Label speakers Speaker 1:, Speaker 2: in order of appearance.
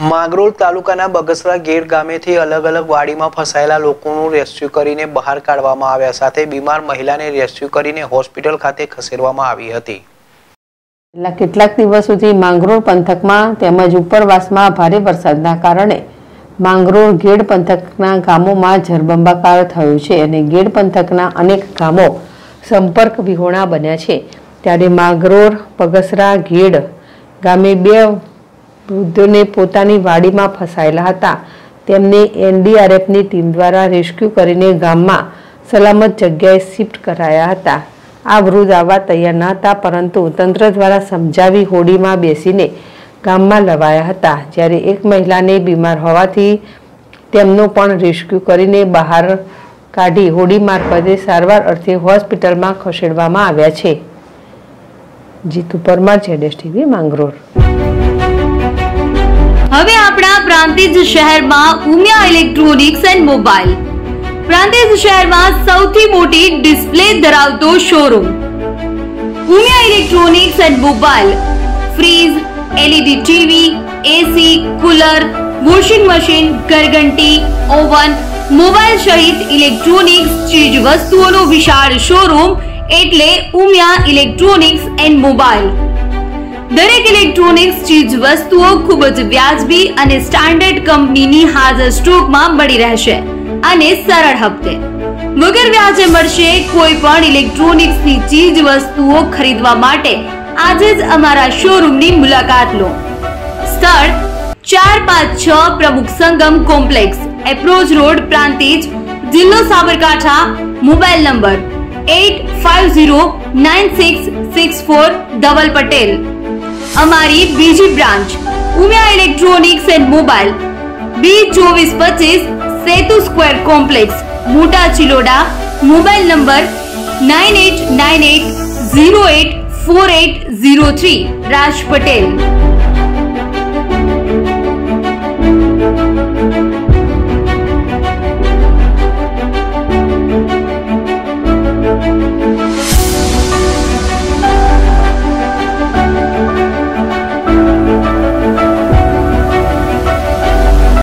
Speaker 1: માંગરોળ તાલુકાના બગસરા ગેર ગામેથી અલગ અલગ વાડીમાં ફસાયેલા લોકોનું રેસ્ક્યુ કરીને બહાર કાઢવામાં આવ્યા સાથે બીમાર મહિલાને રેસ્ક્યુ કરીને હોસ્પિટલ ખાતે ખસેડવામાં આવી હતી.
Speaker 2: છેલ્લા કેટલાક સુધી માંગરોળ પંથકમાં તેમજ ઉપરવાસમાં ભારે વરસાદના કારણે માંગરોળ ગેડ પંથકના ગામોમાં જળબંબાકાર થયો છે અને ગેડ પંથકના અનેક ગામો સંપર્ક વિહોણા બન્યા છે. ત્યારે માંગરોળ પગસરા ગેડ ગામે બે વૃદ્ધોને પોતાની વાડીમાં ફસાયેલા હતા. તેમને એનડીઆરએફની ટીમ દ્વારા રેસ્ક્યુ કરીને ગામમાં સલામત જગ્યાએ શિફ્ટ કરાયા હતા. આ વૃદ્ધ આવવા તૈયાર ન હતા, પરંતુ તંત્ર દ્વારા સમજાવી હોડીમાં બેસીને ગામમાં લવાયા હતા. જ્યારે એક મહિલાને બીમાર હોવાથી તેમનો પણ રેસ્ક્યુ કરીને બહાર કાઢી હોડી મારફતે સારવાર અર્થે હોસ્પિટલમાં ખસેડવામાં આવ્યા છે. જીતુ પરમાર જેડેશ ટીવી, માંગરોળ.
Speaker 3: હવે આપણા પ્રાંતિજ શહેરમાં Umiya electronics and mobile. Prantij શહેરમાં સૌથી મોટી ડિસ્પ્લે ધરાવતો showroom Umiya electronics and mobile. Fridge, LED TV, AC, cooler, washing machine, ઘરઘંટી, oven, mobile સહિત ઇલેક્ટ્રોનિક્સ ચીજ વસ્તુઓનો વિશાળ શોરૂમ એટલે ઉમિયા ઇલેક્ટ્રોનિક્સ એન્ડ મોબાઈલ. દરેક ઇલેક્ટ્રોનિક્સ ચીજ વસ્તુઓ ખૂબ જ વ્યાજબી અને સ્ટાન્ડર્ડ કંપનીની હાજર સ્ટોકમાં મળી રહેશે અને સરળ હપ્તે. વગર વ્યાજે મળશે કોઈ પણ ઇલેક્ટ્રોનિક્સની ચીજ વસ્તુઓ ખરીદવા માટે. આજે જ અમારા શોરૂમની મુલાકાત લો. સ્થળ ચાર પાંચ છ Pramukh Sangam complex, approach road Prantij, જિલ્લો Sabarkantha, mobile number eight five zero nine six six four Dhaval Patel. અમારી બીજી branch Umiya electronics and mobile B ચોવીસ પચીસ Setu square complex Mota Chiloda mobile number nine eight nine eight zero eight four eight zero three Raj Patel